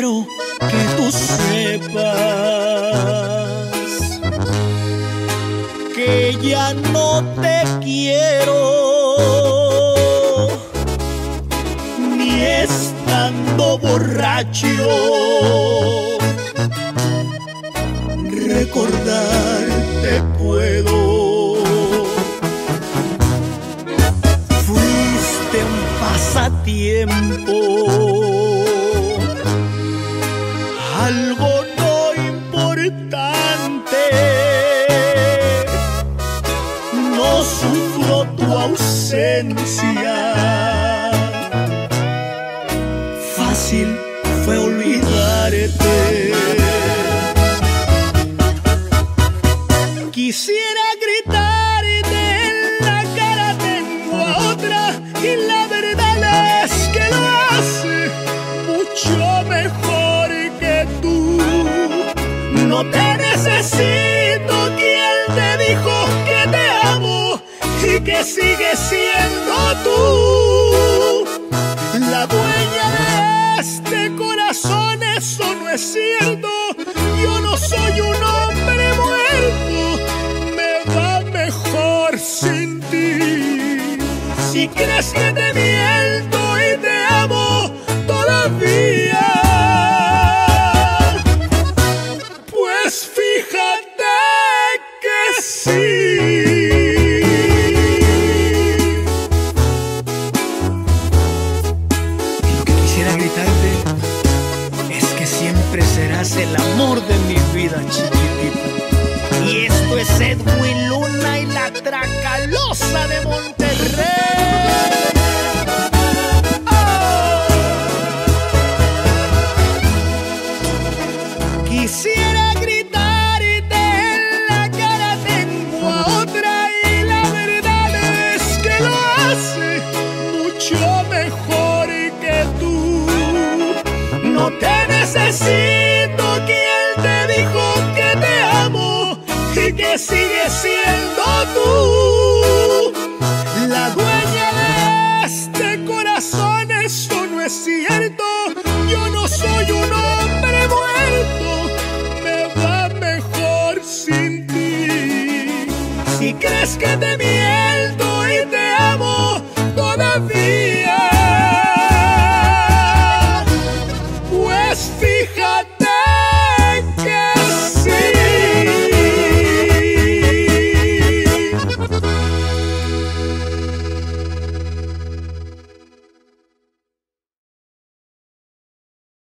que tú sepas que ya no te quiero ni estando borracho recordarte puedo. Fuiste un pasatiempo. Algo no importante. No sufro tu ausencia. No te necesito quien te dijo que te amo y que sigue siendo tú. La dueña de este corazón, eso no es cierto. Yo no soy un hombre muerto, me va mejor sin ti. Si crees que te miento y te amo todavía, gritarte es que siempre serás el amor de mi vida, chiquitita. Y esto es Edwin Luna y la Tracalosa de Monterrey. Oh. Quisiera gritarte en la cara tengo a otra y la verdad es que lo hace mucho mejor necesito quien te dijo que te amo y que sigue siendo tú. La dueña de este corazón, eso no es cierto. Yo no soy un hombre muerto, me va mejor sin ti. Si crees que te miento y te amo